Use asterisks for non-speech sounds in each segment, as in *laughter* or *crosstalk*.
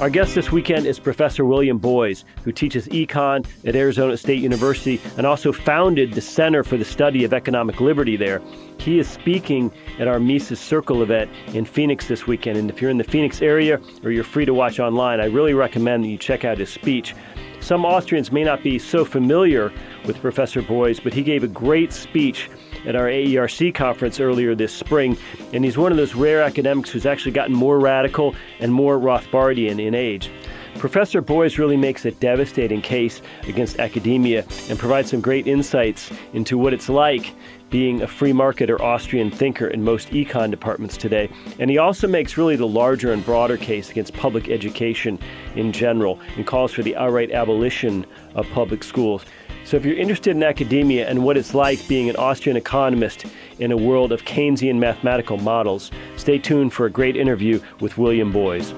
Our guest this weekend is Professor William Boyes, who teaches econ at Arizona State University and also founded the Center for the Study of Economic Liberty there. He is speaking at our Mises Circle event in Phoenix this weekend. And if you're in the Phoenix area or you're free to watch online, I really recommend that you check out his speech. Some Austrians may not be so familiar with Professor Boyes, but he gave a great speech at our AERC conference earlier this spring, and he's one of those rare academics who's actually gotten more radical and more Rothbardian in age. Professor Boyes really makes a devastating case against academia and provides some great insights into what it's like being a free market or Austrian thinker in most econ departments today. And he also makes really the larger and broader case against public education in general and calls for the outright abolition of public schools. So, if you're interested in academia and what it's like being an Austrian economist in a world of Keynesian mathematical models, stay tuned for a great interview with William Boyes.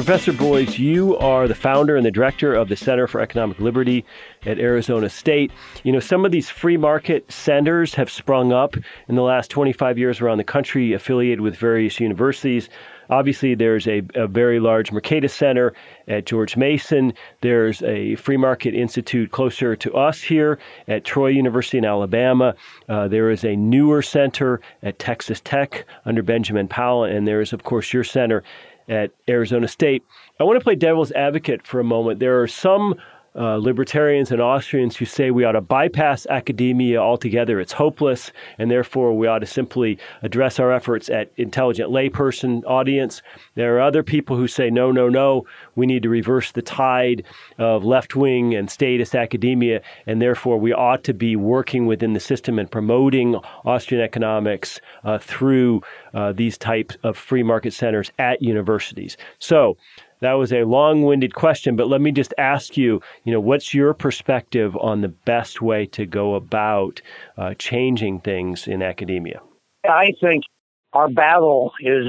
Professor Boyes, you are the founder and the director of the Center for Economic Liberty at Arizona State. You know, some of these free market centers have sprung up in the last 25 years around the country, affiliated with various universities. Obviously, there's a, a very large Mercatus Center at George Mason. There's a free market institute closer to us here at Troy University in Alabama. Uh, there is a newer center at Texas Tech under Benjamin Powell. And there is, of course, your center at Arizona State. I want to play devil's advocate for a moment. There are some uh, libertarians and Austrians who say we ought to bypass academia altogether. It's hopeless, and therefore we ought to simply address our efforts at intelligent layperson audience. There are other people who say no, no, no. We need to reverse the tide of left wing and statist academia, and therefore we ought to be working within the system and promoting Austrian economics uh, through uh, these types of free market centers at universities. So that was a long-winded question, but let me just ask you, you know, what's your perspective on the best way to go about uh, changing things in academia? I think our battle is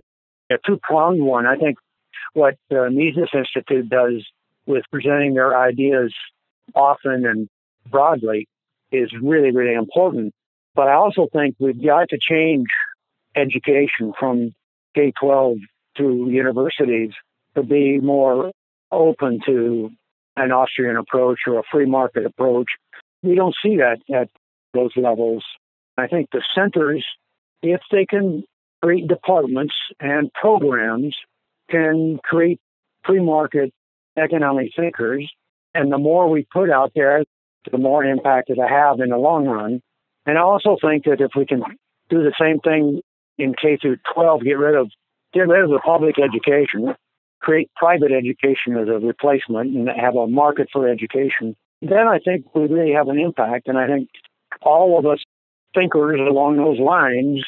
a two-pronged one. I think what the Mises Institute does with presenting their ideas often and broadly is really, really important. But I also think we've got to change education from K 12 to universities to be more open to an Austrian approach or a free market approach. We don't see that at those levels. I think the centers, if they can create departments and programs, can create free market economic thinkers. And the more we put out there, the more impact it'll have in the long run. And I also think that if we can do the same thing in K through 12, get rid of get rid of the public education, create private education as a replacement and have a market for education, then I think we really have an impact. And I think all of us thinkers along those lines,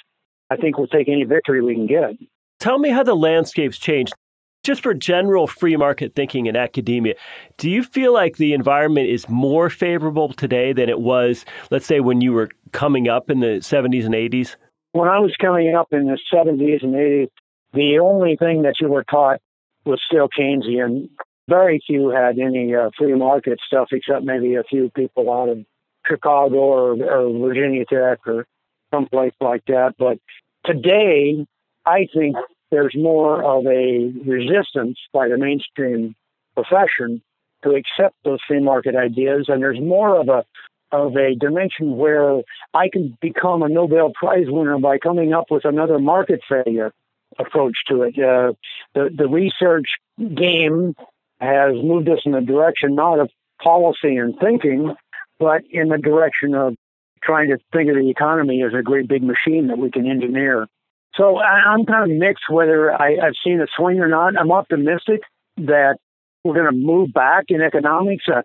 I think we'll take any victory we can get. Tell me how the landscape's changed. Just for general free market thinking in academia, do you feel like the environment is more favorable today than it was, let's say, when you were coming up in the 70s and 80s? When I was coming up in the 70s and 80s, the only thing that you were taught was still Keynesian. Very few had any uh, free market stuff, except maybe a few people out of Chicago or, or Virginia Tech or someplace like that. But today, I think there's more of a resistance by the mainstream profession to accept those free market ideas, and there's more of a of a dimension where I can become a Nobel Prize winner by coming up with another market failure approach to it. Uh, the the research game has moved us in the direction not of policy and thinking, but in the direction of trying to think of the economy as a great big machine that we can engineer. So I, am kind of mixed whether I, I've seen a swing or not. I'm optimistic that we're going to move back in economics. Uh,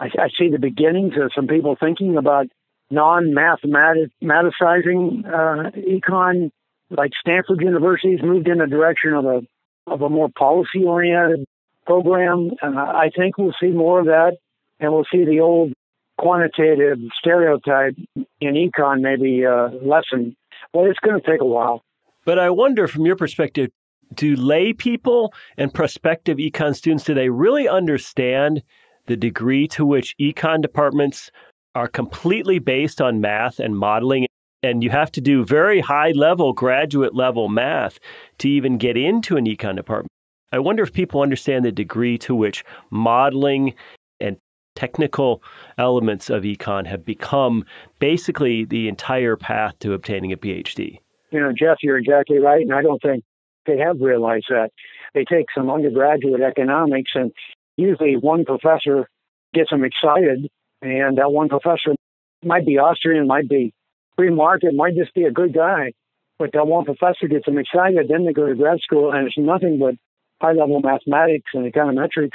I, I see the beginnings of some people thinking about non-mathematicizing uh, econ like Stanford University has moved in the direction of a of a more policy oriented program, and I think we'll see more of that, and we'll see the old quantitative stereotype in econ maybe uh, lessen. But it's going to take a while. But I wonder, from your perspective, do lay people and prospective econ students do they really understand the degree to which econ departments are completely based on math and modeling And you have to do very high level, graduate level math to even get into an econ department. I wonder if people understand the degree to which modeling and technical elements of econ have become basically the entire path to obtaining a PhD. You know, Jeff, you're exactly right. And I don't think they have realized that. They take some undergraduate economics, and usually one professor gets them excited, and that one professor might be Austrian, might be free market, might just be a good guy. But that one professor gets them excited, then they go to grad school, and it's nothing but high level mathematics and econometrics,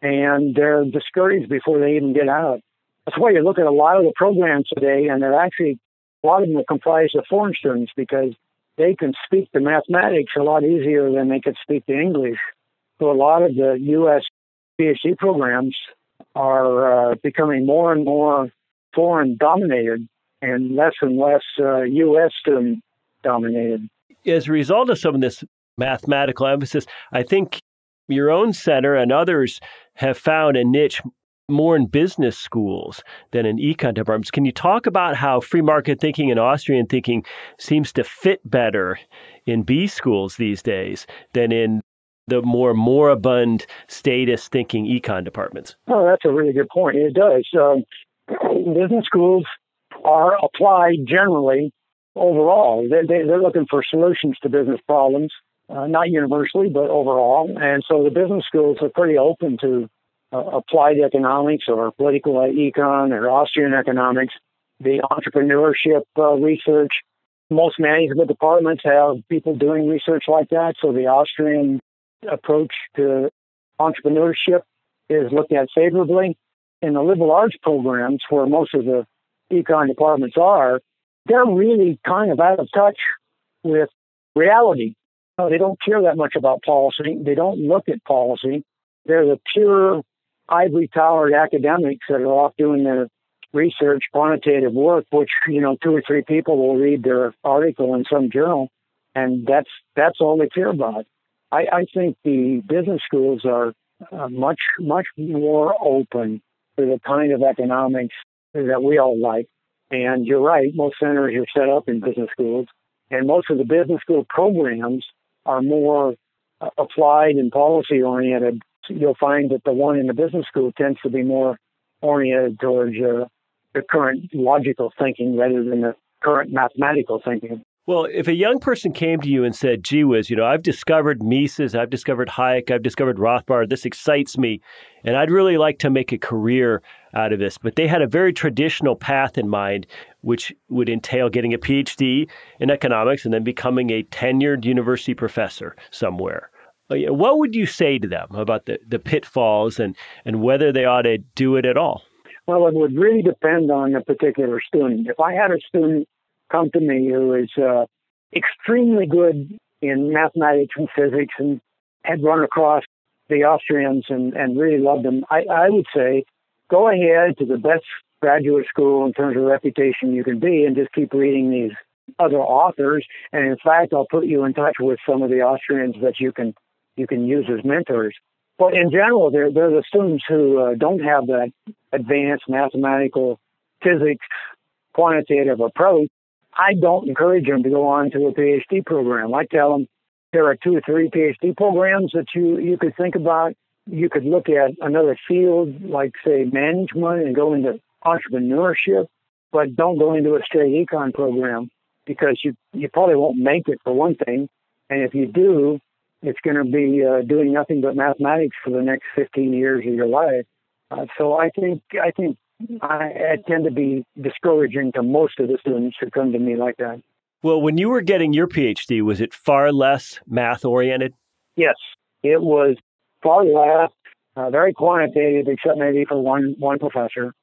and they're discouraged before they even get out. That's why you look at a lot of the programs today, and they're actually, a lot of them are comprised of foreign students because they can speak the mathematics a lot easier than they could speak the English. So a lot of the U.S. PhD programs are uh, becoming more and more foreign dominated and less and less uh, U.S. dominated. As a result of some of this mathematical emphasis, I think your own center and others have found a niche more in business schools than in econ departments. Can you talk about how free market thinking and Austrian thinking seems to fit better in B schools these days than in the more moribund statist thinking econ departments? Oh, that's a really good point. It does. Um, *clears throat* business schools are applied generally overall. They, they, they're looking for solutions to business problems, uh, not universally, but overall. And so the business schools are pretty open to uh, applied economics or political econ or Austrian economics, the entrepreneurship uh, research. Most management departments have people doing research like that. So the Austrian approach to entrepreneurship is looked at favorably. In the liberal arts programs, where most of the econ departments are, they're really kind of out of touch with reality. they don't care that much about policy. They don't look at policy. They're the pure ivory towered academics that are off doing their research, quantitative work, which, you know, two or three people will read their article in some journal, and that's that's all they care about. I, I think the business schools are uh, much, much more open to the kind of economics that we all like. And you're right, most centers are set up in business schools, and most of the business school programs are more uh, applied and policy oriented you'll find that the one in the business school tends to be more oriented towards uh, the current logical thinking rather than the current mathematical thinking. Well, if a young person came to you and said, gee whiz, you know, I've discovered Mises, I've discovered Hayek, I've discovered Rothbard, this excites me, and I'd really like to make a career out of this, but they had a very traditional path in mind, which would entail getting a PhD in economics and then becoming a tenured university professor somewhere. Uh, what would you say to them about the, the pitfalls and, and whether they ought to do it at all? Well, it would really depend on the particular student. If I had a student come to me who is uh, extremely good in mathematics and physics and had run across the Austrians and, and really loved them, I, I would say go ahead to the best graduate school in terms of reputation you can be and just keep reading these other authors. And in fact, I'll put you in touch with some of the Austrians that you can you can use as mentors. But in general, they're, they're the students who uh, don't have that advanced mathematical physics quantitative approach. I don't encourage them to go on to a PhD program. I tell them there are two or three PhD programs that you, you could think about. You could look at another field like, say, management and go into entrepreneurship, but don't go into a straight econ program because you, you probably won't make it for one thing. And if you do, it's going to be uh, doing nothing but mathematics for the next 15 years of your life. Uh, so I think I think I, I tend to be discouraging to most of the students who come to me like that. Well, when you were getting your PhD, was it far less math oriented? Yes, it was far less, uh, very quantitative, except maybe for one one professor.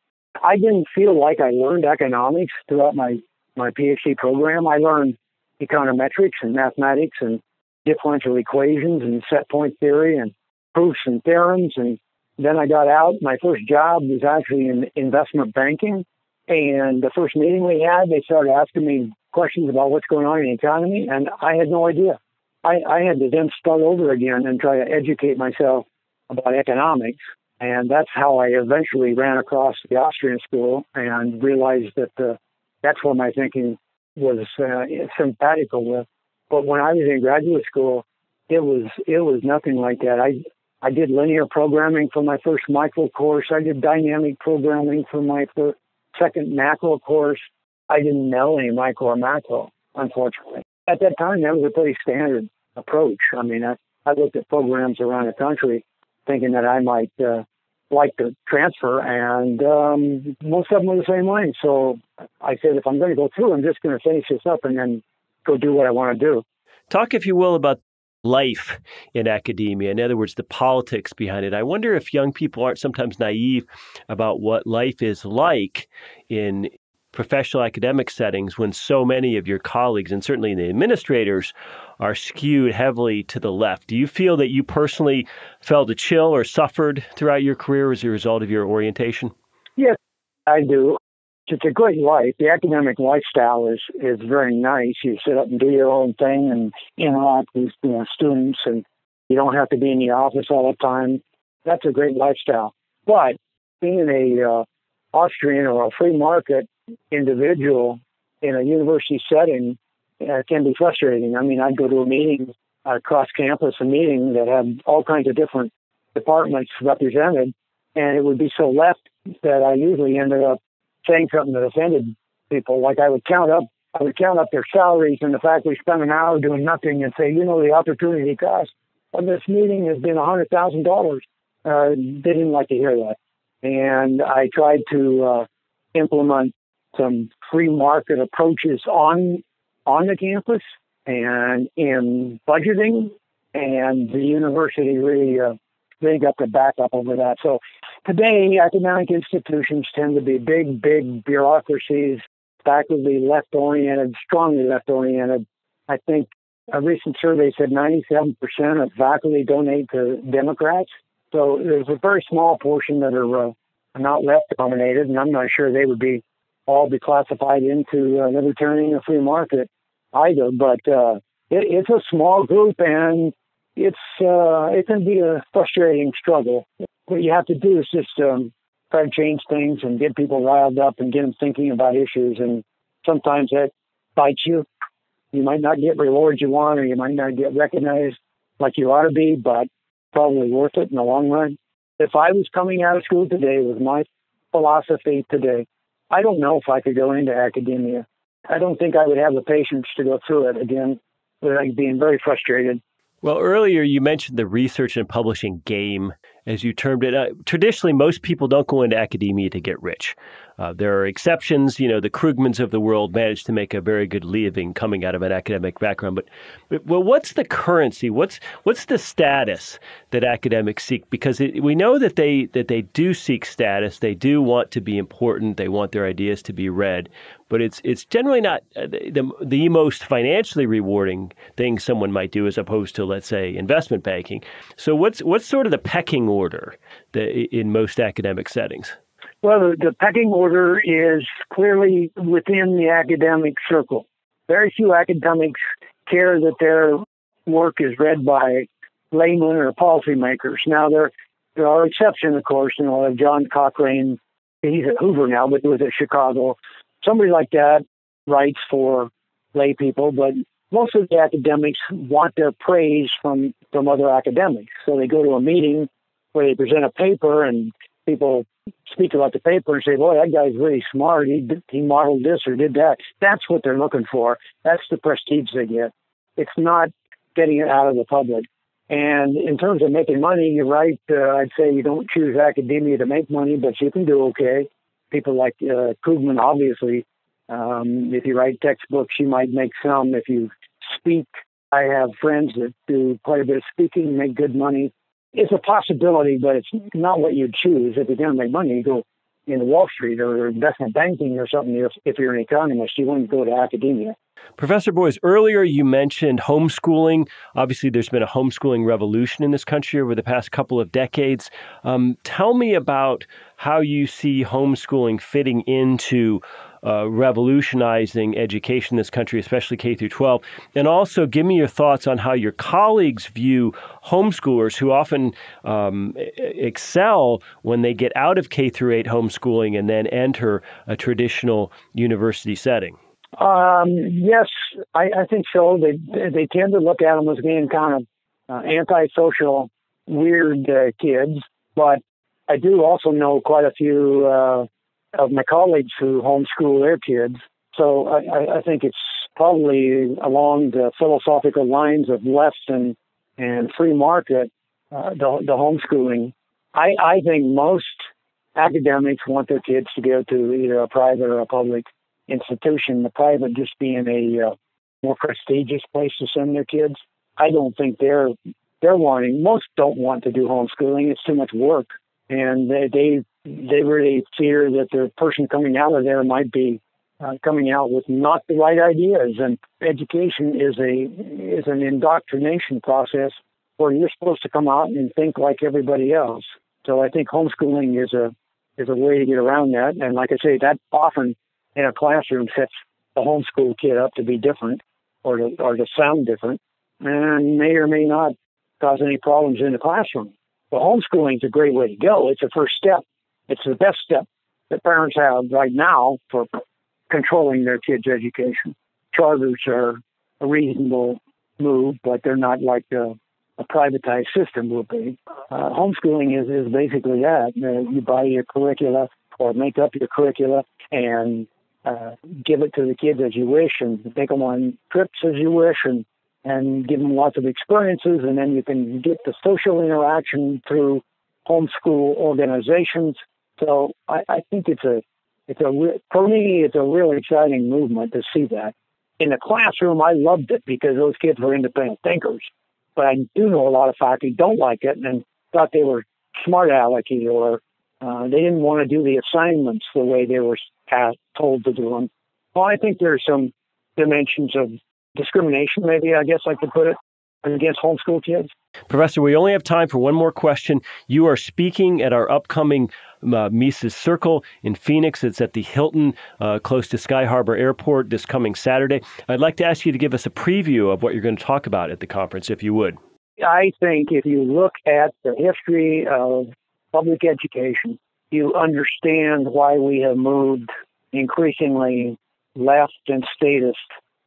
I didn't feel like I learned economics throughout my my PhD program. I learned econometrics and mathematics and differential equations and set point theory and proofs and theorems. And then I got out. My first job was actually in investment banking. And the first meeting we had, they started asking me questions about what's going on in the economy, and I had no idea. I, I had to then start over again and try to educate myself about economics. And that's how I eventually ran across the Austrian school and realized that uh, that's where my thinking was uh, simpatical with. But when I was in graduate school, it was it was nothing like that. I I did linear programming for my first micro course. I did dynamic programming for my first, second macro course. I didn't know any micro or macro, unfortunately. At that time, that was a pretty standard approach. I mean, I, I looked at programs around the country thinking that I might uh, like to transfer, and um, most of them were the same way. So I said, if I'm going to go through, I'm just going to finish this up and then go do what I want to do. Talk, if you will, about life in academia. In other words, the politics behind it. I wonder if young people aren't sometimes naive about what life is like in professional academic settings when so many of your colleagues and certainly the administrators are skewed heavily to the left. Do you feel that you personally felt a chill or suffered throughout your career as a result of your orientation? Yes, I do it's a great life. The academic lifestyle is is very nice. You sit up and do your own thing and interact with you know, students, and you don't have to be in the office all the time. That's a great lifestyle. But being a uh, Austrian or a free market individual in a university setting uh, can be frustrating. I mean, I'd go to a meeting across campus, a meeting that had all kinds of different departments represented, and it would be so left that I usually ended up saying something that offended people. Like I would count up, I would count up their salaries and the fact we spent an hour doing nothing and say, you know, the opportunity cost of this meeting has been a hundred thousand dollars. Uh, they didn't like to hear that, and I tried to uh, implement some free market approaches on on the campus and in budgeting, and the university really uh, they got the backup over that. So today, academic institutions tend to be big, big bureaucracies, faculty left oriented, strongly left oriented. I think a recent survey said 97% of faculty donate to Democrats. So there's a very small portion that are uh, not left dominated, and I'm not sure they would be all be classified into uh, libertarian or free market either. But uh, it, it's a small group, and it's uh, it can be a frustrating struggle. What you have to do is just um, try to change things and get people riled up and get them thinking about issues. And sometimes that bites you. You might not get rewards you want, or you might not get recognized like you ought to be, but probably worth it in the long run. If I was coming out of school today with my philosophy today, I don't know if I could go into academia. I don't think I would have the patience to go through it again without being very frustrated. Well, earlier you mentioned the research and publishing game, as you termed it. Uh, traditionally, most people don't go into academia to get rich. Uh, there are exceptions. You know, the Krugmans of the world managed to make a very good living coming out of an academic background. But, but well, what's the currency? What's what's the status that academics seek? Because it, we know that they that they do seek status. They do want to be important. They want their ideas to be read. But it's it's generally not uh, the the most financially rewarding thing someone might do, as opposed to let's say investment banking. So what's what's sort of the pecking order in most academic settings? Well, the, pecking order is clearly within the academic circle. Very few academics care that their work is read by laymen or policymakers. Now, there there are exceptions, of course. You know, John Cochrane, he's at Hoover now, but he was at Chicago. Somebody like that writes for lay people, but most of the academics want their praise from from other academics. So they go to a meeting where they present a paper and people speak about the paper and say, "Boy, that guy's really smart. He he modeled this or did that." That's what they're looking for. That's the prestige they get. It's not getting it out of the public. And in terms of making money, you're right. Uh, I'd say you don't choose academia to make money, but you can do okay. People like uh, Krugman, obviously, um, if you write textbooks, you might make some. If you speak, I have friends that do quite a bit of speaking, make good money it's a possibility, but it's not what you'd choose. If you're going to make money, you go in Wall Street or investment banking or something. If, if you're an economist, you wouldn't go to academia. Professor Boyes, earlier you mentioned homeschooling. Obviously, there's been a homeschooling revolution in this country over the past couple of decades. Um, tell me about how you see homeschooling fitting into uh, revolutionizing education in this country, especially K through 12. And also, give me your thoughts on how your colleagues view homeschoolers who often um, excel when they get out of K through 8 homeschooling and then enter a traditional university setting. Um, yes, I, I think so. They they tend to look at them as being kind of uh, antisocial, weird uh, kids. But I do also know quite a few uh, of my colleagues who homeschool their kids. So I, I think it's probably along the philosophical lines of left and and free market, uh, the, the homeschooling. I, I think most academics want their kids to go to either a private or a public institution, the private just being a uh, more prestigious place to send their kids. I don't think they're they're wanting. Most don't want to do homeschooling. It's too much work, and they they, they really fear that the person coming out of there might be uh, coming out with not the right ideas. And education is a is an indoctrination process where you're supposed to come out and think like everybody else. So I think homeschooling is a is a way to get around that. And like I say, that often in a classroom sets the homeschool kid up to be different or to, or to sound different and may or may not cause any problems in the classroom. But homeschooling is a great way to go. It's a first step. It's the best step that parents have right now for controlling their kids' education. Charters are a reasonable move, but they're not like a, a privatized system will be. Uh, homeschooling is, is basically that. Uh, you buy your curricula or make up your curricula and uh, give it to the kids as you wish and take them on trips as you wish and and give them lots of experiences and then you can get the social interaction through homeschool organizations so I, I think it's a it's a for me it's a really exciting movement to see that in the classroom I loved it because those kids were independent thinkers but I do know a lot of faculty don't like it and thought they were smart alecky or uh, they didn't want to do the assignments the way they were told to do them. Well, I think there's some dimensions of discrimination, maybe I guess I could put it, against homeschool kids. Professor, we only have time for one more question. You are speaking at our upcoming uh, Mises Circle in Phoenix. It's at the Hilton, uh, close to Sky Harbor Airport, this coming Saturday. I'd like to ask you to give us a preview of what you're going to talk about at the conference, if you would. I think if you look at the history of public education, you understand why we have moved increasingly left and statist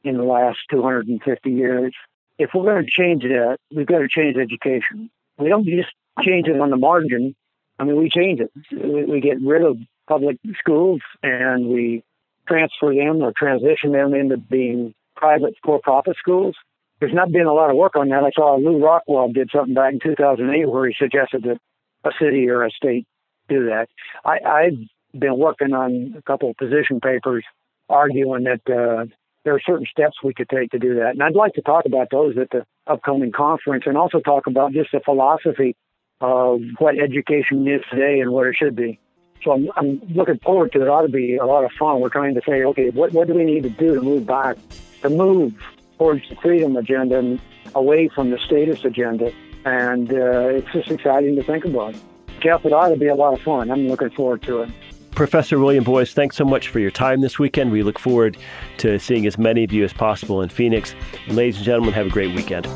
in the last 250 years. If we're going to change that, we've got to change education. We don't just change it on the margin. I mean, we change it. We get rid of public schools and we transfer them or transition them into being private for-profit schools. There's not been a lot of work on that. I saw Lew Rockwell did something back in 2008 where he suggested that a city or a state do that. I, I've been working on a couple of position papers arguing that uh, there are certain steps we could take to do that. And I'd like to talk about those at the upcoming conference and also talk about just the philosophy of what education is today and what it should be. So I'm, I'm looking forward to it. It ought to be a lot of fun. We're trying to say, okay, what, what do we need to do to move back, to move towards the freedom agenda and away from the statist agenda? And uh, it's just exciting to think about. Jeff, it ought to be a lot of fun. I'm looking forward to it. Professor William Boyes, thanks so much for your time this weekend. We look forward to seeing as many of you as possible in Phoenix. And ladies and gentlemen, have a great weekend.